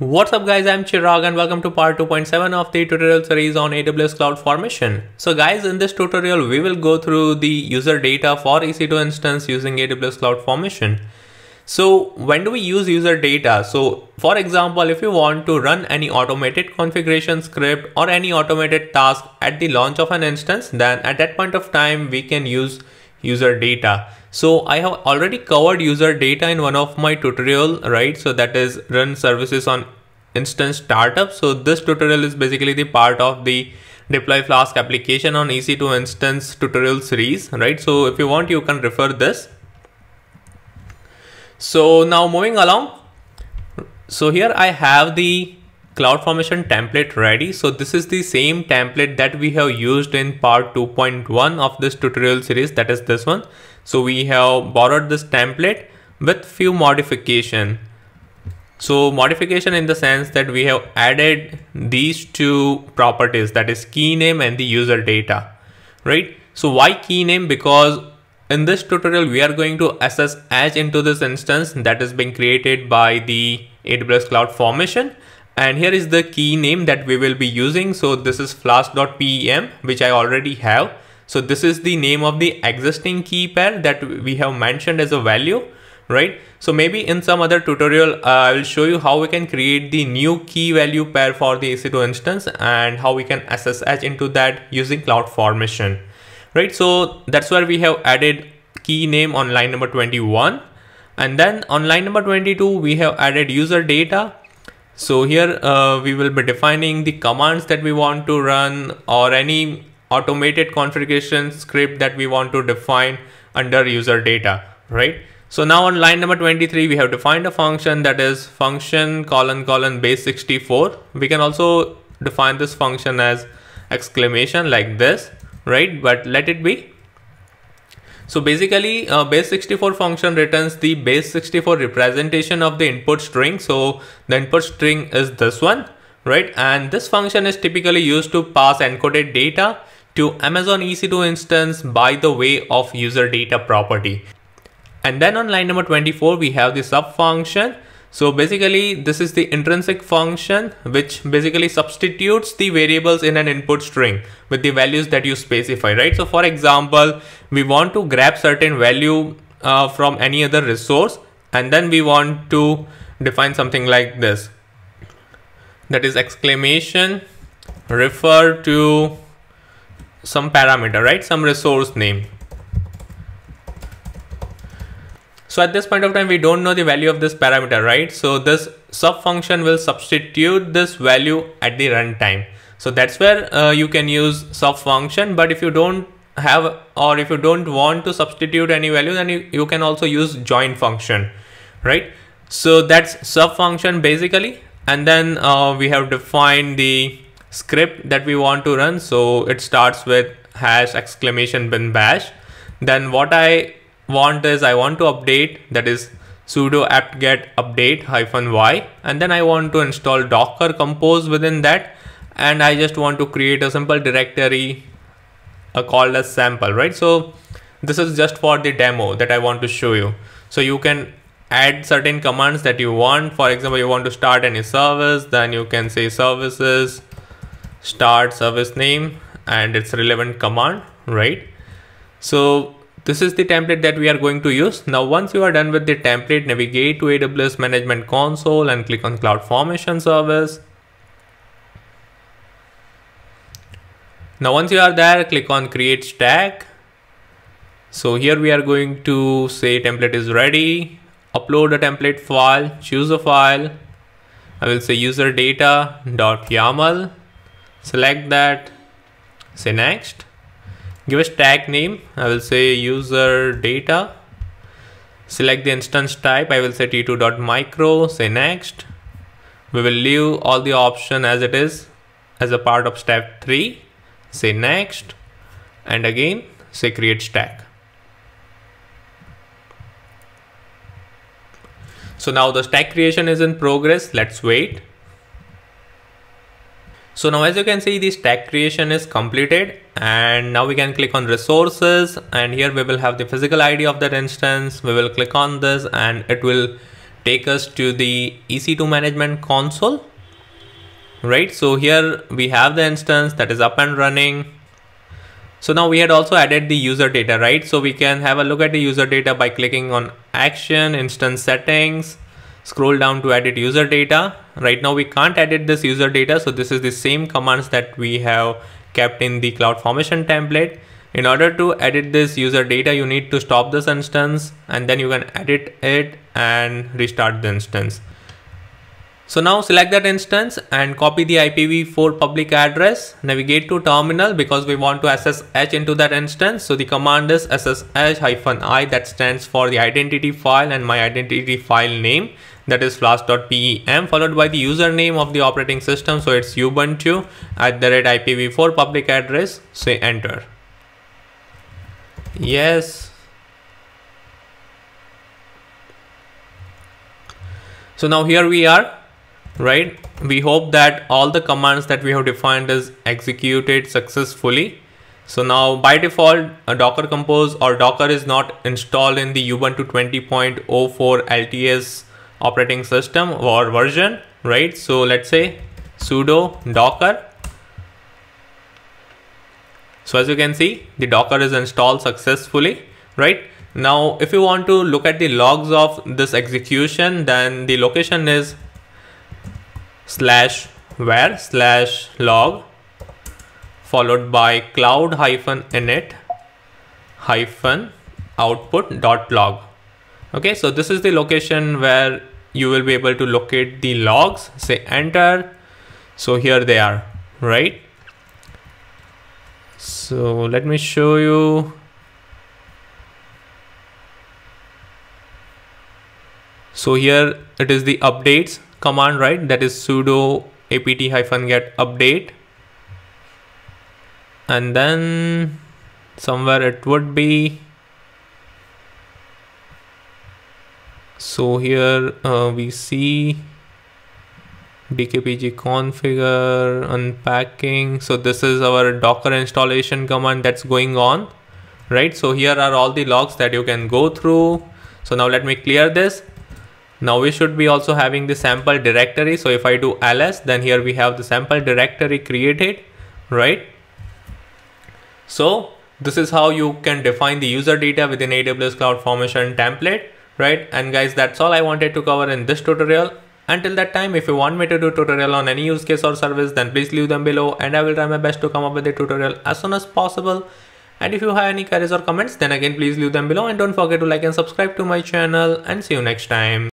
What's up guys, I'm Chirag and welcome to part 2.7 of the tutorial series on AWS Cloud Formation. So guys, in this tutorial, we will go through the user data for EC2 instance using AWS Cloud Formation. So when do we use user data? So for example, if you want to run any automated configuration script or any automated task at the launch of an instance, then at that point of time, we can use user data. So I have already covered user data in one of my tutorial, right? So that is run services on instance startup. So this tutorial is basically the part of the deploy flask application on EC2 instance tutorial series, right? So if you want, you can refer this. So now moving along. So here I have the CloudFormation template ready. So this is the same template that we have used in part 2.1 of this tutorial series. That is this one. So we have borrowed this template with few modification. So modification in the sense that we have added these two properties that is key name and the user data, right? So why key name? Because in this tutorial, we are going to access edge into this instance that is being created by the AWS Cloud Formation. And here is the key name that we will be using. So this is flask.pem, which I already have. So this is the name of the existing key pair that we have mentioned as a value, right? So maybe in some other tutorial, uh, I will show you how we can create the new key value pair for the EC2 instance and how we can SSH into that using Cloud Formation, right? So that's where we have added key name on line number 21. And then on line number 22, we have added user data. So here uh, we will be defining the commands that we want to run or any automated configuration script that we want to define under user data, right? So now on line number 23, we have defined a function that is function colon colon base 64. We can also define this function as exclamation like this, right? But let it be. So basically uh, base 64 function returns the base 64 representation of the input string. So the input string is this one, right? And this function is typically used to pass encoded data to Amazon EC2 instance by the way of user data property. And then on line number 24, we have the sub function. So basically this is the intrinsic function, which basically substitutes the variables in an input string with the values that you specify, right? So for example, we want to grab certain value uh, from any other resource, and then we want to define something like this. That is exclamation refer to some parameter, right? Some resource name. So at this point of time, we don't know the value of this parameter, right? So this sub function will substitute this value at the runtime. So that's where uh, you can use sub function. But if you don't have, or if you don't want to substitute any value, then you, you can also use join function, right? So that's sub function basically. And then uh, we have defined the script that we want to run. So it starts with hash exclamation bin bash. Then what I want is I want to update that is sudo apt-get update hyphen y. And then I want to install docker compose within that. And I just want to create a simple directory uh, called as sample right? So this is just for the demo that I want to show you. So you can add certain commands that you want. For example you want to start any service then you can say services start service name and its relevant command, right? So this is the template that we are going to use. Now, once you are done with the template, navigate to AWS Management Console and click on Cloud Formation Service. Now, once you are there, click on Create Stack. So here we are going to say template is ready, upload a template file, choose a file. I will say user data.yaml select that. Say next. Give a stack name. I will say user data. Select the instance type. I will say t2.micro say next. We will leave all the option as it is as a part of step 3 say next. And again say create stack. So now the stack creation is in progress. Let's wait so now as you can see the stack creation is completed and now we can click on resources and here we will have the physical ID of that instance. We will click on this and it will take us to the EC2 management console, right? So here we have the instance that is up and running. So now we had also added the user data, right? So we can have a look at the user data by clicking on action, instance settings, scroll down to edit user data. Right now we can't edit this user data. So this is the same commands that we have kept in the CloudFormation template. In order to edit this user data, you need to stop this instance and then you can edit it and restart the instance. So now select that instance and copy the IPv4 public address, navigate to terminal because we want to SSH into that instance. So the command is SSH-i that stands for the identity file and my identity file name that is flask.pem followed by the username of the operating system. So it's Ubuntu at the rate IPv4 public address, say enter. Yes. So now here we are, right? We hope that all the commands that we have defined is executed successfully. So now by default, Docker Compose or Docker is not installed in the Ubuntu 20.04 LTS operating system or version, right? So let's say sudo docker so as you can see, the Docker is installed successfully, right? Now, if you want to look at the logs of this execution, then the location is slash var slash log followed by cloud hyphen init hyphen output dot log. Okay, so this is the location where you will be able to locate the logs, say enter. So here they are, right? so let me show you so here it is the updates command right that is sudo apt hyphen get update and then somewhere it would be so here uh, we see dkpg configure unpacking. So this is our docker installation command that's going on right? So here are all the logs that you can go through. So now let me clear this. Now we should be also having the sample directory. So if i do ls then here we have the sample directory created right? So this is how you can define the user data within aws cloud formation template right and guys that's all i wanted to cover in this tutorial until that time, if you want me to do tutorial on any use case or service, then please leave them below and I will try my best to come up with a tutorial as soon as possible. And if you have any queries or comments, then again, please leave them below and don't forget to like and subscribe to my channel and see you next time.